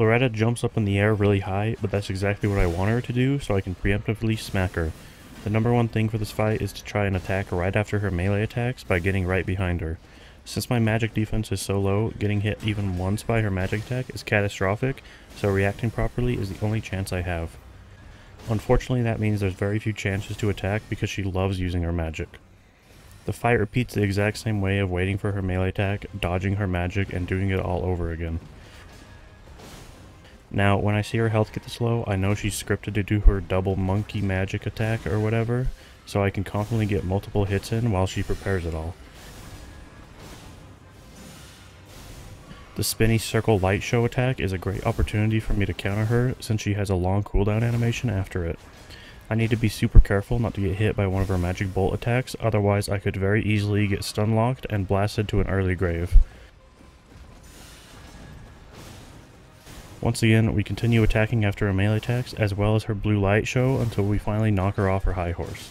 Loretta jumps up in the air really high, but that's exactly what I want her to do, so I can preemptively smack her. The number one thing for this fight is to try and attack right after her melee attacks by getting right behind her. Since my magic defense is so low, getting hit even once by her magic attack is catastrophic, so reacting properly is the only chance I have. Unfortunately that means there's very few chances to attack because she loves using her magic. The fight repeats the exact same way of waiting for her melee attack, dodging her magic, and doing it all over again. Now, when I see her health get this low, I know she's scripted to do her double monkey magic attack or whatever, so I can confidently get multiple hits in while she prepares it all. The spinny circle light show attack is a great opportunity for me to counter her since she has a long cooldown animation after it. I need to be super careful not to get hit by one of her magic bolt attacks, otherwise I could very easily get stun locked and blasted to an early grave. Once again, we continue attacking after her melee attacks as well as her blue light show until we finally knock her off her high horse.